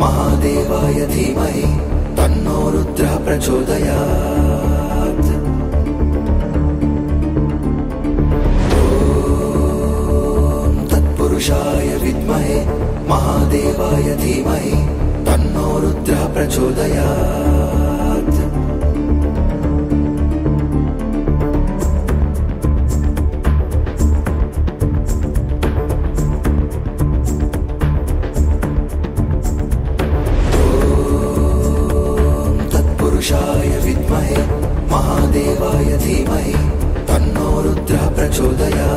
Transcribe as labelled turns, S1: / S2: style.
S1: महादेवाय धीमहि तन्नो रुद्रः प्रचोदयात्। महादेवाय धीमहि तन्नो रुद्रः तत्पुरुषाय विद्महे महादेवाय धीमहि तन्नो रुद्रः प्रचोदयात्।